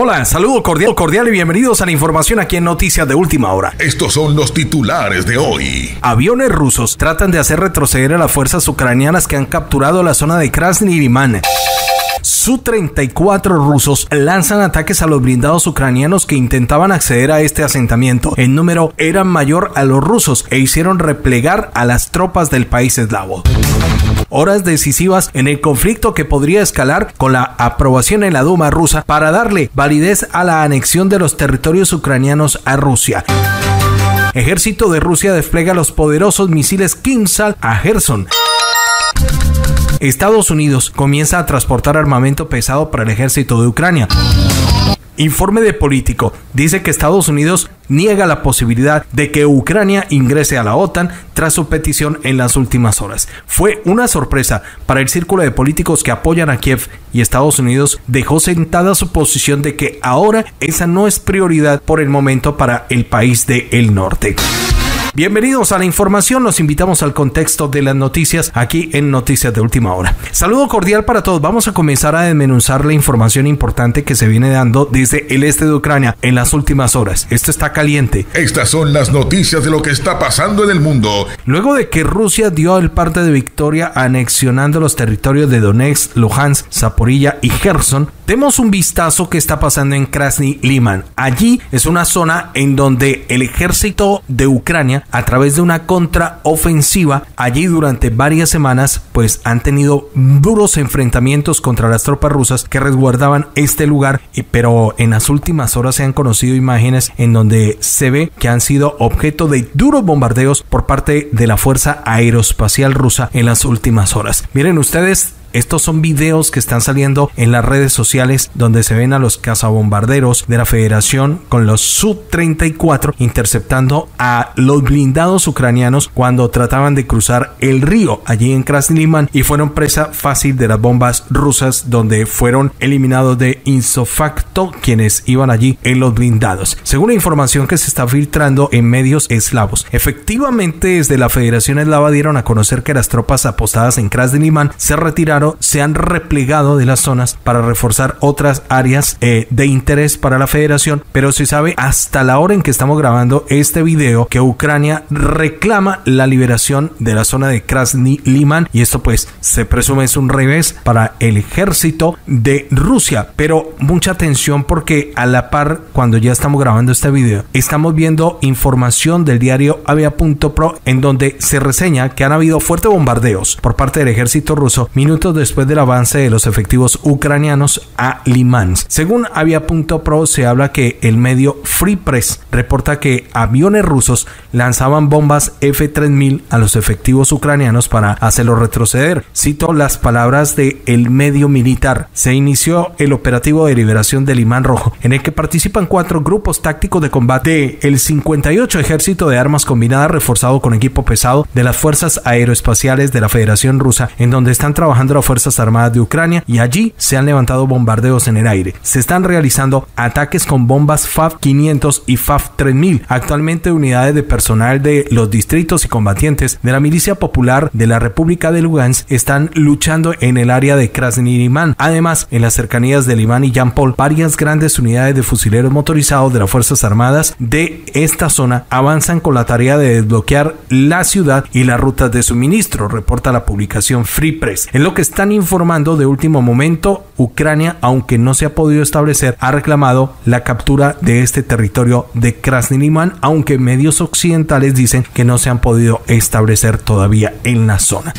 Hola, saludo cordial, cordial y bienvenidos a la información aquí en Noticias de Última Hora. Estos son los titulares de hoy. Aviones rusos tratan de hacer retroceder a las fuerzas ucranianas que han capturado la zona de Krasny Liman. Su-34 rusos lanzan ataques a los blindados ucranianos que intentaban acceder a este asentamiento. En número eran mayor a los rusos e hicieron replegar a las tropas del país eslavo horas decisivas en el conflicto que podría escalar con la aprobación en la Duma rusa para darle validez a la anexión de los territorios ucranianos a Rusia. Ejército de Rusia despliega los poderosos misiles Kinsal a Gerson. Estados Unidos comienza a transportar armamento pesado para el ejército de Ucrania. Informe de Político dice que Estados Unidos niega la posibilidad de que Ucrania ingrese a la OTAN tras su petición en las últimas horas. Fue una sorpresa para el círculo de políticos que apoyan a Kiev y Estados Unidos dejó sentada su posición de que ahora esa no es prioridad por el momento para el país del el norte. Bienvenidos a la información, los invitamos al contexto de las noticias aquí en Noticias de Última Hora. Saludo cordial para todos, vamos a comenzar a desmenuzar la información importante que se viene dando desde el este de Ucrania en las últimas horas. Esto está caliente. Estas son las noticias de lo que está pasando en el mundo. Luego de que Rusia dio el parte de victoria anexionando los territorios de Donetsk, Luhansk, Zaporilla y Kherson, demos un vistazo que está pasando en Krasny Liman. Allí es una zona en donde el ejército de Ucrania a través de una contraofensiva allí durante varias semanas pues han tenido duros enfrentamientos contra las tropas rusas que resguardaban este lugar pero en las últimas horas se han conocido imágenes en donde se ve que han sido objeto de duros bombardeos por parte de la fuerza aeroespacial rusa en las últimas horas miren ustedes estos son videos que están saliendo en las redes sociales donde se ven a los cazabombarderos de la Federación con los Su-34 interceptando a los blindados ucranianos cuando trataban de cruzar el río allí en Krasniliman y fueron presa fácil de las bombas rusas donde fueron eliminados de insofacto quienes iban allí en los blindados. Según la información que se está filtrando en medios eslavos, efectivamente desde la Federación Eslava dieron a conocer que las tropas apostadas en Krasniliman se retiraron se han replegado de las zonas para reforzar otras áreas eh, de interés para la federación, pero se sabe hasta la hora en que estamos grabando este video que Ucrania reclama la liberación de la zona de Krasny Liman y esto pues se presume es un revés para el ejército de Rusia, pero mucha atención porque a la par cuando ya estamos grabando este video estamos viendo información del diario Avia.pro en donde se reseña que han habido fuertes bombardeos por parte del ejército ruso minutos después del avance de los efectivos ucranianos a Limansk. Según Avia.pro se habla que el medio Free Press reporta que aviones rusos lanzaban bombas F-3000 a los efectivos ucranianos para hacerlos retroceder. Cito las palabras de el medio militar. Se inició el operativo de liberación del Limán Rojo, en el que participan cuatro grupos tácticos de combate el 58 Ejército de Armas Combinadas reforzado con equipo pesado de las Fuerzas Aeroespaciales de la Federación Rusa, en donde están trabajando Fuerzas Armadas de Ucrania y allí se han levantado bombardeos en el aire. Se están realizando ataques con bombas FAF-500 y FAF-3000. Actualmente unidades de personal de los distritos y combatientes de la milicia popular de la República de Lugansk están luchando en el área de Krasny Además, en las cercanías de Limán y Yampol, varias grandes unidades de fusileros motorizados de las Fuerzas Armadas de esta zona avanzan con la tarea de desbloquear la ciudad y las rutas de suministro, reporta la publicación Free Press. En lo que están informando de último momento, Ucrania, aunque no se ha podido establecer, ha reclamado la captura de este territorio de Krasny aunque medios occidentales dicen que no se han podido establecer todavía en la zona.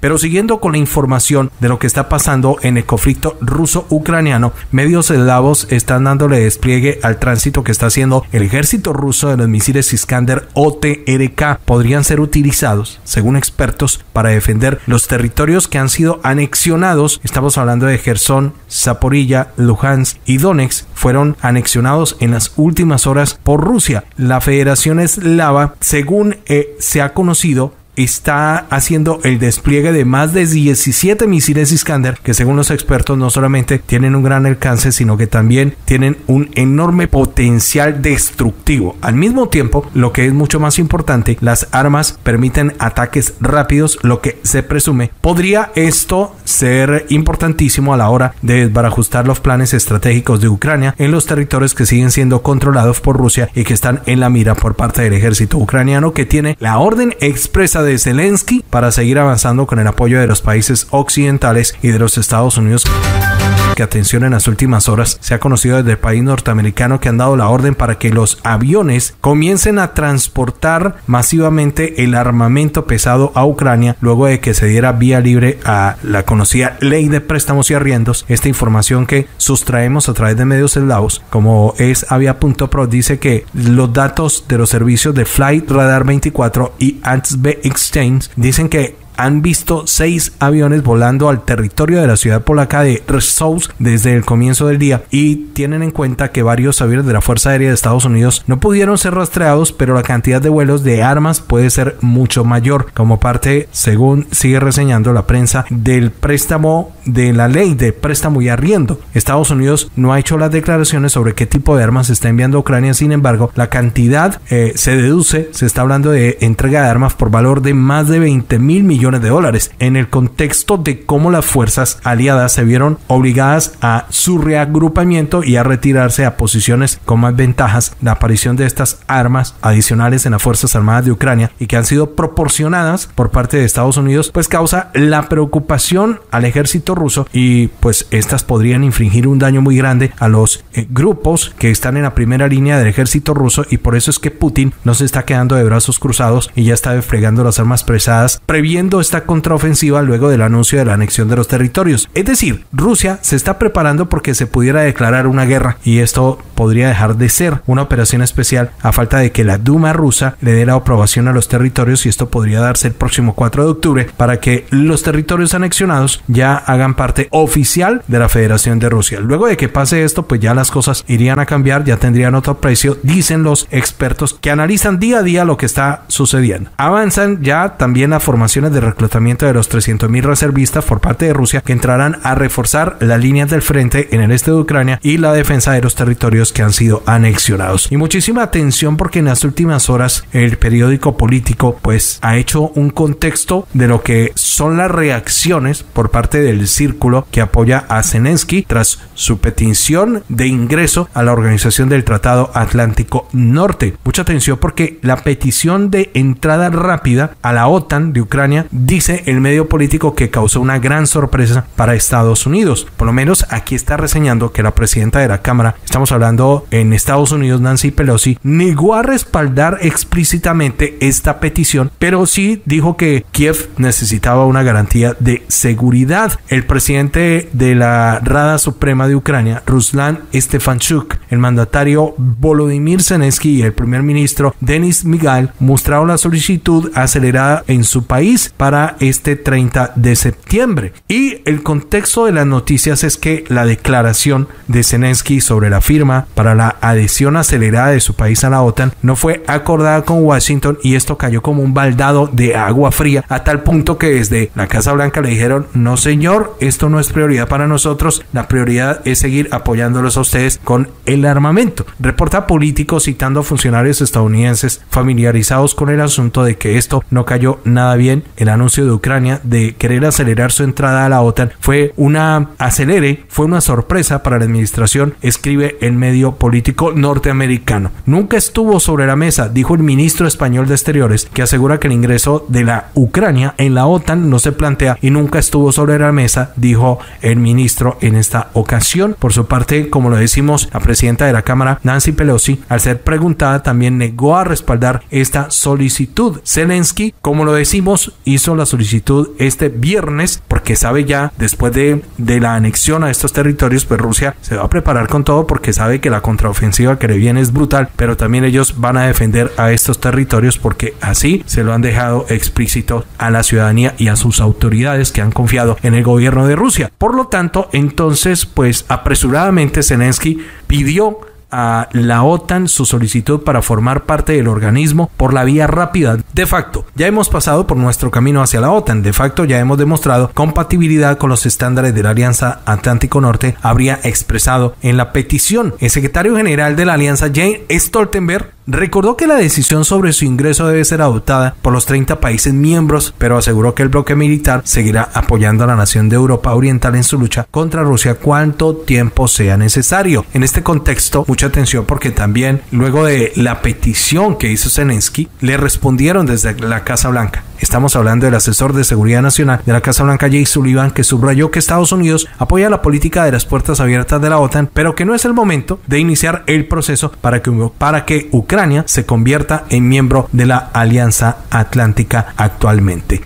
Pero siguiendo con la información de lo que está pasando en el conflicto ruso-ucraniano, medios eslavos están dándole despliegue al tránsito que está haciendo el ejército ruso de los misiles Iskander OTRK. Podrían ser utilizados, según expertos, para defender los territorios que han sido anexionados. Estamos hablando de Gerson, Zaporilla, Luhansk y Donetsk. Fueron anexionados en las últimas horas por Rusia. La Federación Eslava, según eh, se ha conocido, está haciendo el despliegue de más de 17 misiles Iskander que según los expertos no solamente tienen un gran alcance, sino que también tienen un enorme potencial destructivo. Al mismo tiempo, lo que es mucho más importante, las armas permiten ataques rápidos, lo que se presume podría esto ser importantísimo a la hora de desbarajustar los planes estratégicos de Ucrania en los territorios que siguen siendo controlados por Rusia y que están en la mira por parte del ejército ucraniano que tiene la orden expresa de Zelensky para seguir avanzando con el apoyo de los países occidentales y de los Estados Unidos atención en las últimas horas se ha conocido desde el país norteamericano que han dado la orden para que los aviones comiencen a transportar masivamente el armamento pesado a Ucrania luego de que se diera vía libre a la conocida ley de préstamos y arriendos. Esta información que sustraemos a través de medios eslavos como es avia.pro dice que los datos de los servicios de Flight Radar 24 y AXB Exchange dicen que han visto seis aviones volando al territorio de la ciudad polaca de Rzeszów desde el comienzo del día y tienen en cuenta que varios aviones de la Fuerza Aérea de Estados Unidos no pudieron ser rastreados, pero la cantidad de vuelos de armas puede ser mucho mayor, como parte, según sigue reseñando la prensa, del préstamo de la ley de préstamo y arriendo. Estados Unidos no ha hecho las declaraciones sobre qué tipo de armas está enviando a Ucrania, sin embargo, la cantidad eh, se deduce, se está hablando de entrega de armas por valor de más de 20 mil millones de dólares en el contexto de cómo las fuerzas aliadas se vieron obligadas a su reagrupamiento y a retirarse a posiciones con más ventajas. La aparición de estas armas adicionales en las Fuerzas Armadas de Ucrania y que han sido proporcionadas por parte de Estados Unidos pues causa la preocupación al ejército ruso y pues estas podrían infringir un daño muy grande a los eh, grupos que están en la primera línea del ejército ruso y por eso es que Putin no se está quedando de brazos cruzados y ya está desplegando las armas pesadas previendo esta contraofensiva luego del anuncio de la anexión de los territorios. Es decir, Rusia se está preparando porque se pudiera declarar una guerra y esto podría dejar de ser una operación especial a falta de que la Duma rusa le dé la aprobación a los territorios y esto podría darse el próximo 4 de octubre para que los territorios anexionados ya hagan parte oficial de la Federación de Rusia. Luego de que pase esto, pues ya las cosas irían a cambiar, ya tendrían otro precio, dicen los expertos que analizan día a día lo que está sucediendo. Avanzan ya también las formaciones de reclutamiento de los 300.000 reservistas por parte de Rusia que entrarán a reforzar las líneas del frente en el este de Ucrania y la defensa de los territorios que han sido anexionados. Y muchísima atención porque en las últimas horas el periódico político pues ha hecho un contexto de lo que son las reacciones por parte del círculo que apoya a Zelensky tras su petición de ingreso a la organización del Tratado Atlántico Norte. Mucha atención porque la petición de entrada rápida a la OTAN de Ucrania dice el medio político que causó una gran sorpresa para Estados Unidos. Por lo menos aquí está reseñando que la presidenta de la Cámara, estamos hablando en Estados Unidos, Nancy Pelosi, negó a respaldar explícitamente esta petición, pero sí dijo que Kiev necesitaba una garantía de seguridad. El presidente de la Rada Suprema de Ucrania, Ruslan Stefanchuk, el mandatario Volodymyr Zelensky y el primer ministro Denis Migal mostraron la solicitud acelerada en su país para este 30 de septiembre. Y el contexto de las noticias es que la declaración de Zelensky sobre la firma para la adhesión acelerada de su país a la OTAN no fue acordada con Washington y esto cayó como un baldado de agua fría a tal punto que desde la Casa Blanca le dijeron no señor, esto no es prioridad para nosotros, la prioridad es seguir apoyándolos a ustedes con el armamento. Reporta político citando a funcionarios estadounidenses familiarizados con el asunto de que esto no cayó nada bien en anuncio de Ucrania de querer acelerar su entrada a la OTAN fue una acelere, fue una sorpresa para la administración, escribe el medio político norteamericano. Nunca estuvo sobre la mesa, dijo el ministro español de Exteriores, que asegura que el ingreso de la Ucrania en la OTAN no se plantea y nunca estuvo sobre la mesa, dijo el ministro en esta ocasión. Por su parte, como lo decimos, la presidenta de la Cámara, Nancy Pelosi, al ser preguntada, también negó a respaldar esta solicitud. Zelensky, como lo decimos, hizo la solicitud este viernes porque sabe ya después de, de la anexión a estos territorios pues Rusia se va a preparar con todo porque sabe que la contraofensiva que le viene es brutal pero también ellos van a defender a estos territorios porque así se lo han dejado explícito a la ciudadanía y a sus autoridades que han confiado en el gobierno de Rusia. Por lo tanto entonces pues apresuradamente Zelensky pidió a la OTAN su solicitud para formar parte del organismo por la vía rápida. De facto, ya hemos pasado por nuestro camino hacia la OTAN. De facto, ya hemos demostrado compatibilidad con los estándares de la Alianza Atlántico Norte, habría expresado en la petición. El secretario general de la Alianza, Jane Stoltenberg, Recordó que la decisión sobre su ingreso debe ser adoptada por los 30 países miembros, pero aseguró que el bloque militar seguirá apoyando a la nación de Europa Oriental en su lucha contra Rusia cuanto tiempo sea necesario. En este contexto, mucha atención porque también luego de la petición que hizo Zelensky, le respondieron desde la Casa Blanca. Estamos hablando del asesor de seguridad nacional de la Casa Blanca, Jay Sullivan, que subrayó que Estados Unidos apoya la política de las puertas abiertas de la OTAN, pero que no es el momento de iniciar el proceso para que, para que Ucrania se convierta en miembro de la Alianza Atlántica actualmente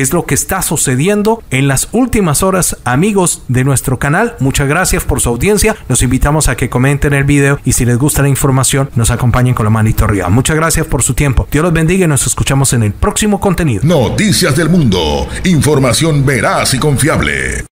es lo que está sucediendo en las últimas horas, amigos de nuestro canal. Muchas gracias por su audiencia. Los invitamos a que comenten el video y si les gusta la información, nos acompañen con la manito arriba. Muchas gracias por su tiempo. Dios los bendiga y nos escuchamos en el próximo contenido. Noticias del mundo. Información veraz y confiable.